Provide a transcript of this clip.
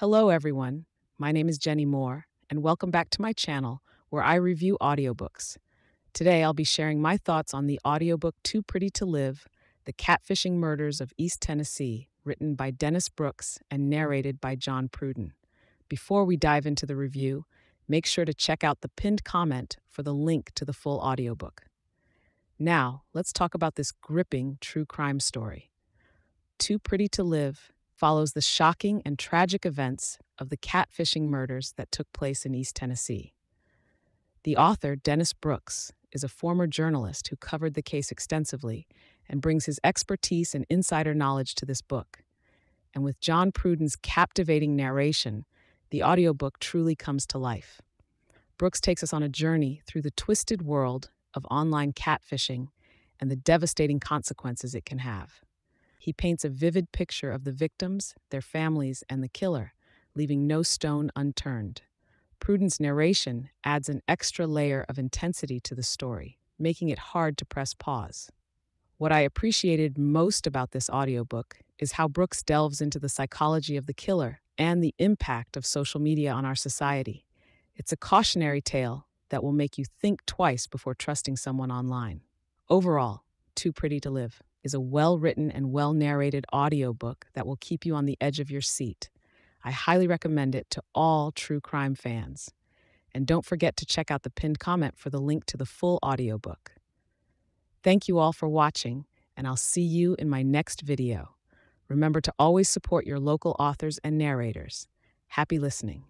Hello, everyone. My name is Jenny Moore, and welcome back to my channel where I review audiobooks. Today, I'll be sharing my thoughts on the audiobook Too Pretty to Live The Catfishing Murders of East Tennessee, written by Dennis Brooks and narrated by John Pruden. Before we dive into the review, make sure to check out the pinned comment for the link to the full audiobook. Now, let's talk about this gripping true crime story. Too Pretty to Live follows the shocking and tragic events of the catfishing murders that took place in East Tennessee. The author, Dennis Brooks, is a former journalist who covered the case extensively and brings his expertise and insider knowledge to this book. And with John Pruden's captivating narration, the audiobook truly comes to life. Brooks takes us on a journey through the twisted world of online catfishing and the devastating consequences it can have. He paints a vivid picture of the victims, their families, and the killer, leaving no stone unturned. Pruden's narration adds an extra layer of intensity to the story, making it hard to press pause. What I appreciated most about this audiobook is how Brooks delves into the psychology of the killer and the impact of social media on our society. It's a cautionary tale that will make you think twice before trusting someone online. Overall, Too Pretty to Live is a well written and well narrated audiobook that will keep you on the edge of your seat. I highly recommend it to all true crime fans. And don't forget to check out the pinned comment for the link to the full audiobook. Thank you all for watching, and I'll see you in my next video. Remember to always support your local authors and narrators. Happy listening.